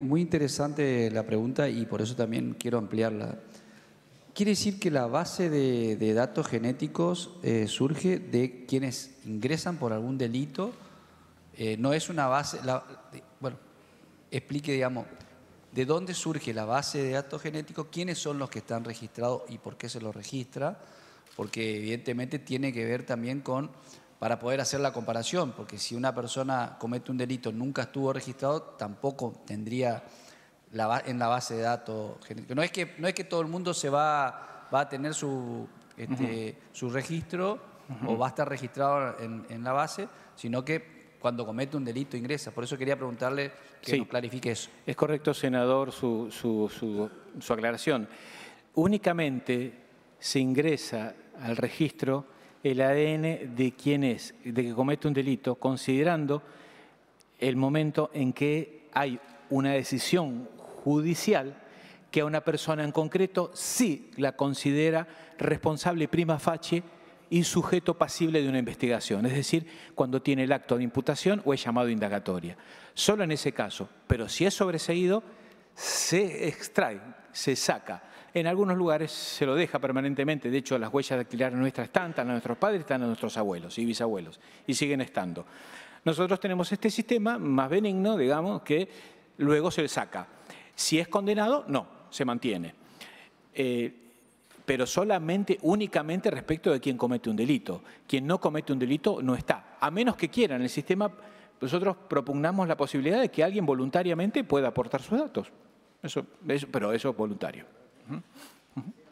Muy interesante la pregunta y por eso también quiero ampliarla. Quiere decir que la base de, datos genéticos eh, surge de quienes ingresan por algún delito. Eh, no es una base, bueno, explique, digamos, de dónde surge la base de datos genéticos, quiénes son los que están registrados y por qué se los registra, porque evidentemente tiene que ver también con, para poder hacer la comparación, porque si una persona comete un delito nunca estuvo registrado, tampoco tendría la en la base de datos. No es que, no es que todo el mundo se va, va a tener su, este, su registro o va a estar registrado en, en la base, sino que cuando comete un delito ingresa. Por eso quería preguntarle que Sí. nos clarifique eso. Es correcto, senador, su, su- su- su aclaración. Únicamente se ingresa al registro el ADN de quien es, de que comete un delito, considerando el momento en que hay una decisión judicial que a una persona en concreto sí la considera responsable prima facie y sujeto pasible de una investigación, es decir, cuando tiene el acto de imputación o es llamado indagatoria. Solo en ese caso, pero si es sobreseído, se extrae, se saca. En algunos lugares se lo deja permanentemente, de hecho las huellas dactilares nuestras están, están a nuestros padres, están a nuestros abuelos y bisabuelos, y siguen estando. Nosotros tenemos este sistema más benigno, digamos, que luego se le saca. Si es condenado, no, se mantiene. Eh, pero solamente, únicamente respecto de quien comete un delito. Quien no comete un delito no está. A menos que quiera en el sistema, nosotros propugnamos la posibilidad de que alguien voluntariamente pueda aportar sus datos. Eso, eso- pero eso es voluntario. Mm-hmm. Mm-hmm.